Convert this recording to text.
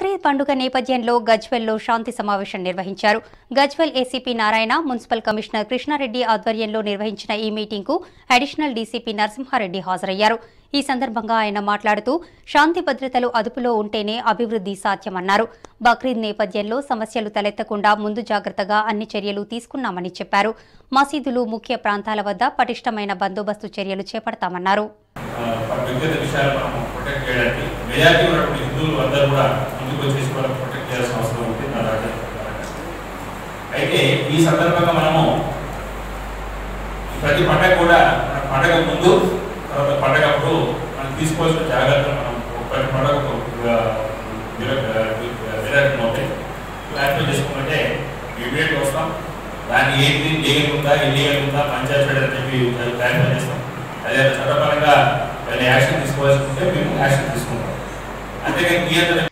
బక్రీద్ పండుగ నేపథ్యంలో గజ్వెల్లో శాంతి సమావేశం నిర్వహించారు. Gajwel ACP Narayana municipal commissioner Krishna Reddy ఆధ్వర్యంలో నిర్వహించిన ఈ మీటింగ్కు అడిషనల్ డీసీపీ నరసింహారెడ్డి హాజరయ్యారు. ఈ సందర్భంగా ఆయన మాట్లాడుతూ శాంతి భద్రతలు అదుపులో ఉంటేనే అభివృద్ధి సాధ్యమన్నారు. బక్రీద్ నేపథ్యంలో సమస్యలు తలెత్తకుండా ముందు జాగ్రత్తగా అన్ని చర్యలు తీసుకున్నామని చెప్పారు. మసీదులు ముఖ్య ప్రాంతాల వద్ద పటిష్టమైన బందోబస్తు చర్యలు చేపడతామన్నారు. ఆ, వ్యక్తిగత కూడా ముందుకు వచ్చేసి వాళ్ళని ప్రొటెక్ట్ చేయాల్సిన అవసరం ఉంది నా రాజ్యం అయితే ఈ సందర్భంగా మనము ప్రతి పండగ కూడా మన పండగ ముందు తర్వాత పండగ అప్పుడు మనం తీసుకోవాల్సిన జాగ్రత్తలు మనం ప్రతి పండగ విరాటం అవుతాయి క్లారిఫై చేసుకుంటే ఇమీడియట్ వస్తాం. దాన్ని ఏంటి లీగల్ ఉందా ఇల్లీగల్ ఉందా పంచాయతీ అని చెప్పి క్లారిఫై చేస్తాం. అదే చట్టపరంగా దాన్ని యాక్షన్ తీసుకోవాల్సి ఉంటే మేము యాక్షన్ తీసుకుంటాం. అంతేకాని మీ అందరూ